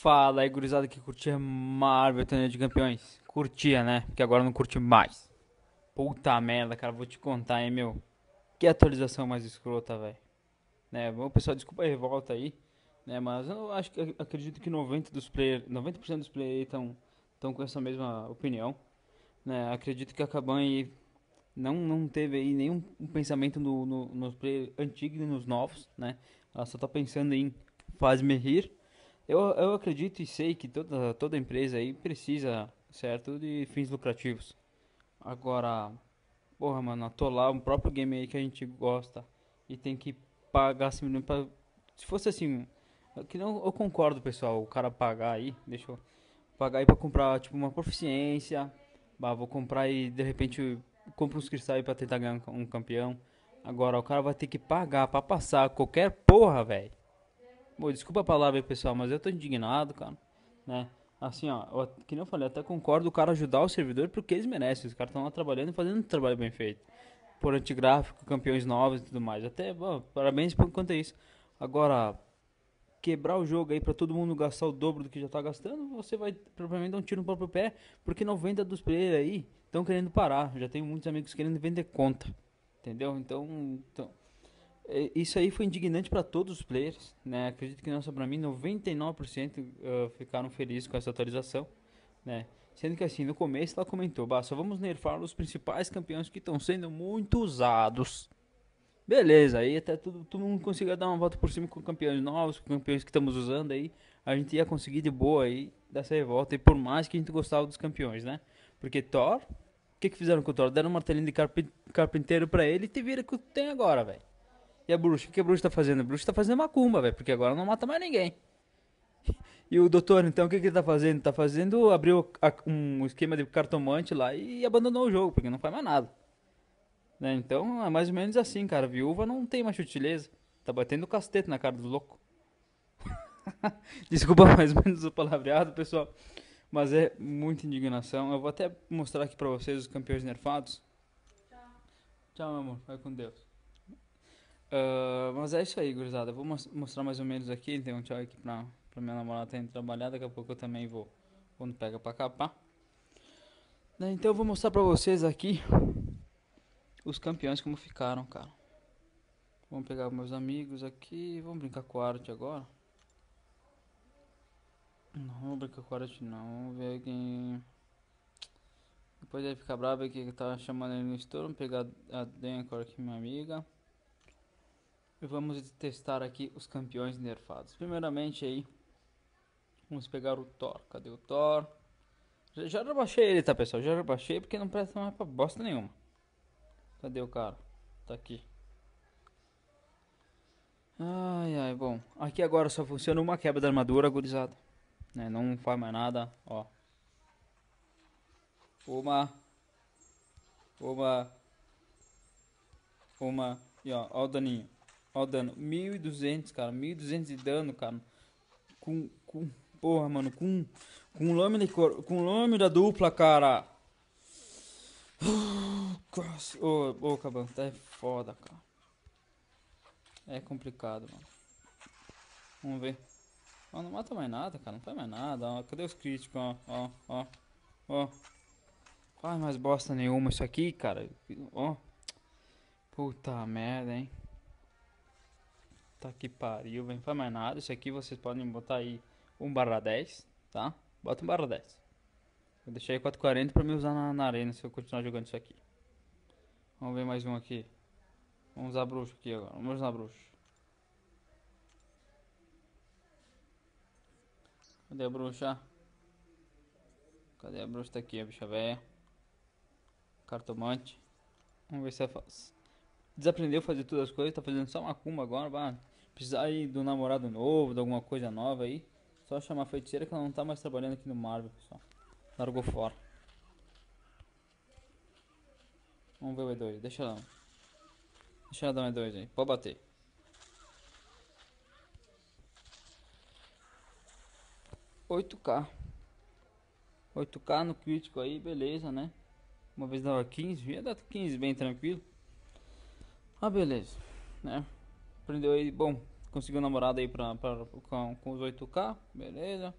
Fala aí, gurizada que curtia Marvel Torneio de Campeões. Curtia, né? Porque agora não curte mais. Puta merda, cara, vou te contar, hein, meu. Que atualização mais escrota, velho. Né, bom, pessoal, desculpa a revolta aí, né, mas eu acho que acredito que 90 dos players, 90% dos players estão estão com essa mesma opinião, né? Acredito que a Kaban aí não não teve aí nenhum pensamento no, no, nos players antigos e nos novos, né? Ela só tá pensando em faz-me rir eu, eu acredito e sei que toda, toda empresa aí precisa, certo, de fins lucrativos. Agora, porra, mano, atolar um próprio game aí que a gente gosta e tem que pagar assim, pra, se fosse assim, que não, eu concordo, pessoal, o cara pagar aí, deixa eu pagar aí pra comprar, tipo, uma proficiência, bah, vou comprar e de repente compro uns cristais pra tentar ganhar um campeão. Agora, o cara vai ter que pagar pra passar qualquer porra, velho. Desculpa a palavra aí, pessoal, mas eu tô indignado, cara. Né? Assim, ó, eu, que nem eu falei, até concordo o cara ajudar o servidor porque eles merecem. Os caras estão lá trabalhando e fazendo um trabalho bem feito. Por antigráfico, campeões novos e tudo mais. Até, bom, parabéns por quanto é isso. Agora, quebrar o jogo aí pra todo mundo gastar o dobro do que já tá gastando, você vai provavelmente dar um tiro no próprio pé, porque 90 dos players aí estão querendo parar. Já tenho muitos amigos querendo vender conta. Entendeu? Então, então isso aí foi indignante para todos os players, né? Acredito que não só para mim, 99% uh, ficaram felizes com essa atualização, né? Sendo que assim, no começo ela comentou, bah, só vamos nerfar os principais campeões que estão sendo muito usados. Beleza, aí até todo, todo mundo conseguia dar uma volta por cima com campeões novos, com campeões que estamos usando aí, a gente ia conseguir de boa aí dessa revolta, e por mais que a gente gostava dos campeões, né? Porque Thor, o que que fizeram com o Thor? Deram um martelinho de carpinteiro pra ele e te vira que tem agora, velho. E a bruxa? O que a bruxa tá fazendo? A bruxa tá fazendo macumba, velho, porque agora não mata mais ninguém. E o doutor, então, o que, que ele tá fazendo? Tá fazendo, abriu um esquema de cartomante lá e abandonou o jogo, porque não faz mais nada. Né? Então, é mais ou menos assim, cara. A viúva não tem mais sutileza. Tá batendo castete na cara do louco. Desculpa mais ou menos o palavreado, pessoal. Mas é muita indignação. Eu vou até mostrar aqui pra vocês os campeões nerfados. Tchau. Tchau, meu amor. Vai com Deus. Uh, mas é isso aí, gurizada. Vou mostrar mais ou menos aqui. Tem um tchau aqui pra, pra minha namorada tá indo trabalhar. Daqui a pouco eu também vou. Quando pega pra capar. Né, então eu vou mostrar pra vocês aqui os campeões como ficaram, cara. Vamos pegar meus amigos aqui. Vamos brincar com a arte agora. Não, vamos brincar com a arte não. Vamos ver quem. Depois ele ficar bravo aqui que tá chamando ele no estouro. Vamos pegar a Dencor aqui, minha amiga. E vamos testar aqui os campeões nerfados. Primeiramente aí, vamos pegar o Thor. Cadê o Thor? Já, já rebaixei ele, tá pessoal? Já rebaixei porque não presta mais pra bosta nenhuma. Cadê o cara? Tá aqui. Ai, ai, bom. Aqui agora só funciona uma quebra da armadura, gurizada. Né? Não faz mais nada, ó. Uma. Uma. Uma. E ó, ó o daninho. Ó o dano. 1200, cara. 1200 de dano, cara. Com. com porra, mano. Com. Com lâmina, com lâmina dupla, cara. Ô, oh, oh, tá é foda, cara. É complicado, mano. Vamos ver. Oh, não mata mais nada, cara. Não faz mais nada. Ó, cadê os críticos? Ó, ó, ó. Ó. Faz mais bosta nenhuma isso aqui, cara. Ó. Puta merda, hein. Tá que pariu, vem faz mais nada. Isso aqui vocês podem botar aí 1 barra 10, tá? Bota 1 barra 10. Vou deixar aí 440 pra me usar na, na, arena se eu continuar jogando isso aqui. Vamos ver mais um aqui. Vamos usar bruxo aqui agora. Vamos usar bruxo. Cadê a bruxa? Cadê a bruxa? Tá aqui, a bicha velha. Cartomante. Vamos ver se é fácil. Desaprendeu a fazer todas as coisas, tá fazendo só uma cumba agora, vai precisar aí do namorado novo, de alguma coisa nova aí, só chamar a feiticeira que ela não tá mais trabalhando aqui no Marvel, pessoal. Largou fora. Vamos ver o E2, deixa ela. Deixa ela dar um E2 aí, pode bater. Oito K 8K no crítico aí, beleza, né? Uma vez dava 15, ia dar 15 bem tranquilo. Ah, beleza, né? Aprendeu aí, bom, conseguiu namorada aí pra, pra, com, com os 8K, beleza.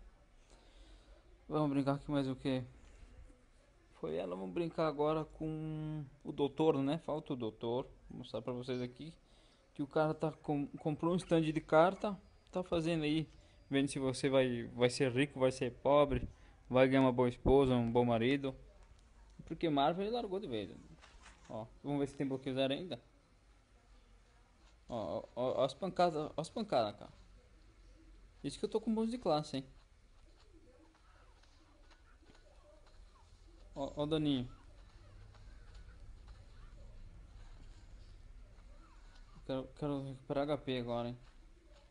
Vamos brincar aqui mais o que? Foi ela, vamos brincar agora com o doutor, né? Falta o doutor. Vou mostrar pra vocês aqui. Que o cara tá com, comprou um stand de carta. Tá fazendo aí. Vendo se você vai, vai ser rico, vai ser pobre. Vai ganhar uma boa esposa, um bom marido. Porque Marvel largou de vez. Ó, vamos ver se tem bloqueio zero ainda. Ó, ó, ó, as pancadas, ó as pancadas, cara. Isso que eu tô com bônus de classe, hein. Ó, ó o daninho. Quero, quero recuperar HP agora, hein.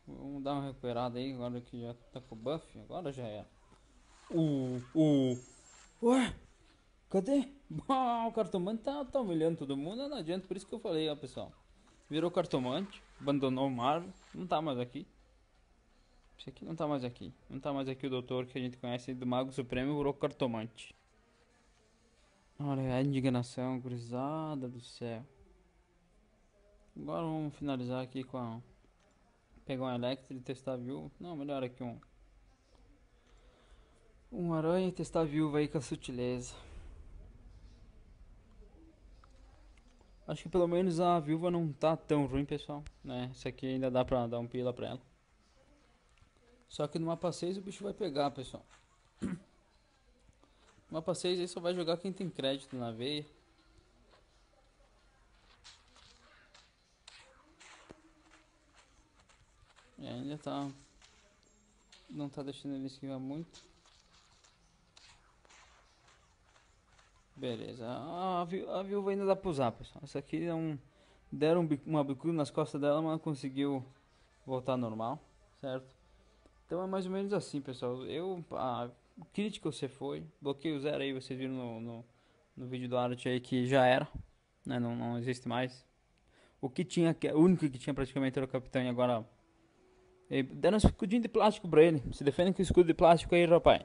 Vamos dar uma recuperada aí, agora que já tá com buff. Agora já é. Uh, uh. Ué? Cadê? Ah, o cartomante tá, tá humilhando todo mundo, não adianta, por isso que eu falei, ó pessoal. Virou cartomante, abandonou o Marvel, não tá mais aqui. Esse aqui não tá mais aqui. Não tá mais aqui o doutor que a gente conhece do Mago Supremo virou cartomante. Olha a indignação, cruzada do céu. Agora vamos finalizar aqui com a... Pegar um Electro e testar a viúva. Não, melhor aqui um... Um aranha e testar a viúva aí com a sutileza. Acho que pelo menos a viúva não tá tão ruim, pessoal. Né? Isso aqui ainda dá pra dar um pila pra ela. Só que no mapa 6 o bicho vai pegar, pessoal. Mapa 6 aí só vai jogar quem tem crédito na veia. E ainda tá. Não tá deixando ele esquivar muito. Beleza. A, vi a viúva ainda dá pra usar, pessoal. Essa aqui é um. Deram uma bicuda nas costas dela, mas conseguiu voltar normal, certo? Então é mais ou menos assim, pessoal. Eu. A, o crítico você foi. Bloqueio zero aí, vocês viram no, no, no vídeo do Art aí que já era. Né? Não, não existe mais. O que tinha, o único que tinha praticamente era o capitão e agora. deram um escudinho de plástico pra ele. Se defende com escudo de plástico aí, rapaz.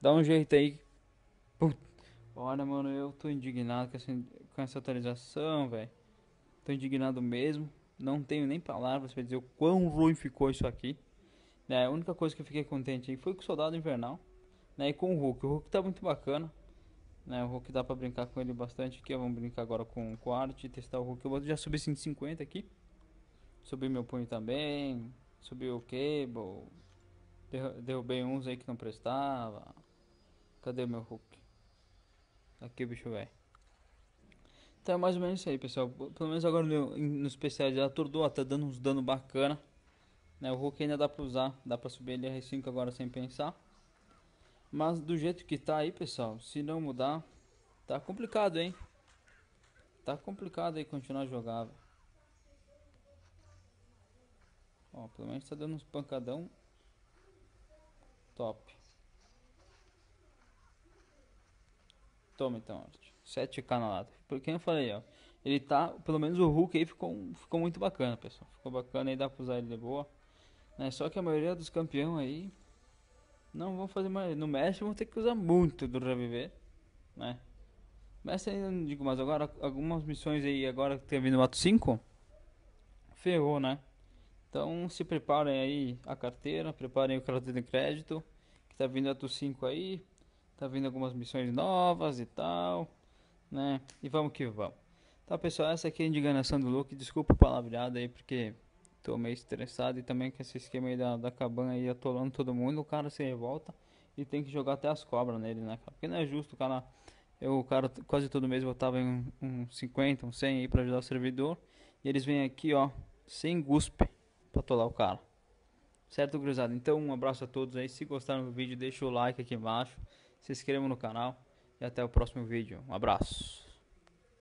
Dá um jeito aí. Olha, mano, eu tô indignado com essa, com essa atualização, velho. Tô indignado mesmo. Não tenho nem palavras pra dizer o quão ruim ficou isso aqui. É, a única coisa que eu fiquei contente aí foi com o Soldado Invernal né, e com o Hulk. O Hulk tá muito bacana. Né, o Hulk dá pra brincar com ele bastante aqui. Vamos brincar agora com, o Art e testar o Hulk. Eu já subir 150 aqui. Subi meu punho também. Subi o Cable. Derrubei uns aí que não prestava. Cadê meu Hulk? Aqui o bicho velho. Então é mais ou menos isso aí, pessoal. Pelo menos agora no, no especial já atordou, tá dando uns dano bacana. Né, o Hulk ainda dá pra usar. Dá pra subir ele R5 agora sem pensar. Mas do jeito que tá aí, pessoal, se não mudar, tá complicado, hein? Tá complicado aí continuar jogável. Ó, pelo menos tá dando uns pancadão top. Toma então, arte. 7 canaladas. Por quem eu falei, ó. Ele tá, pelo menos o Hulk aí ficou, ficou muito bacana, pessoal. Ficou bacana aí, dá pra usar ele de boa. Né? Só que a maioria dos campeões aí não vão fazer mais. No mestre vão ter que usar muito do reviver, né? Mestre ainda não digo mais. Agora, algumas missões aí, agora que tem vindo o ato 5, ferrou, né? Então se preparem aí a carteira, preparem o cartão de crédito, que tá vindo ato 5 aí. Tá vindo algumas missões novas e tal, né? E vamos que vamos. Tá pessoal, essa aqui é a indignação do Luke. Desculpa o palavreado aí, porque Tô meio estressado e também com esse esquema aí da, da cabana aí atolando todo mundo, o cara se revolta e tem que jogar até as cobras nele, né? Porque não é justo o cara. Eu, o cara, quase todo mês botava em um, um 50, um 100 aí pra ajudar o servidor. E eles vêm aqui, ó, sem guspe pra atolar o cara. Certo, cruzado? Então, um abraço a todos aí. Se gostaram do vídeo, deixa o like aqui embaixo. Se inscrevam no canal. E até o próximo vídeo. Um abraço.